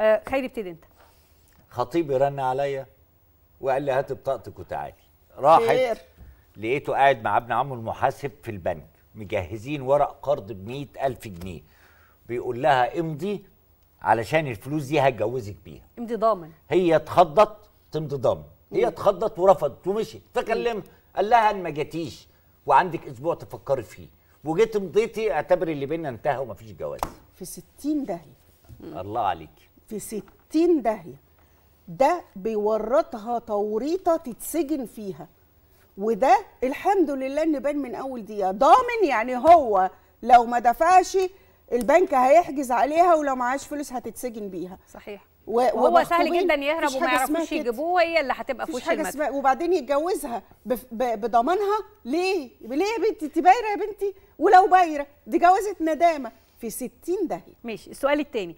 آه خيري ابتدي انت. خطيبي رن عليا وقال لي هات بطاقتك وتعالي. راحت خير. لقيته قاعد مع ابن عمه المحاسب في البنك مجهزين ورق قرض ب ألف جنيه. بيقول لها امضي علشان الفلوس دي هتجوزك بيها. امضي ضامن. هي اتخضت تمضي ضم هي اتخضت ورفضت ومشيت. فكلمها قال لها ان ما جاتيش وعندك أسبوع تفكري فيه. وجيت مضيتي اعتبري اللي بينا انتهى ومفيش جواز. في 60 داهية. الله عليك في 60 داهية. ده بيورطها توريطة تتسجن فيها. وده الحمد لله إن بان من أول دقيقة. ضامن يعني هو لو ما دفعش البنك هيحجز عليها ولو معاش فلوس هتتسجن بيها. صحيح. وهو سهل جدا يهرب وما يعرفوش. يجيبوه وهي اللي هتبقى في وش اسمها وبعدين يتجوزها بضمانها. ليه؟ ليه يا بنتي؟ انت بايرة يا بنتي. ولو بايرة دي جوازة ندامة في 60 داهية. ماشي السؤال الثاني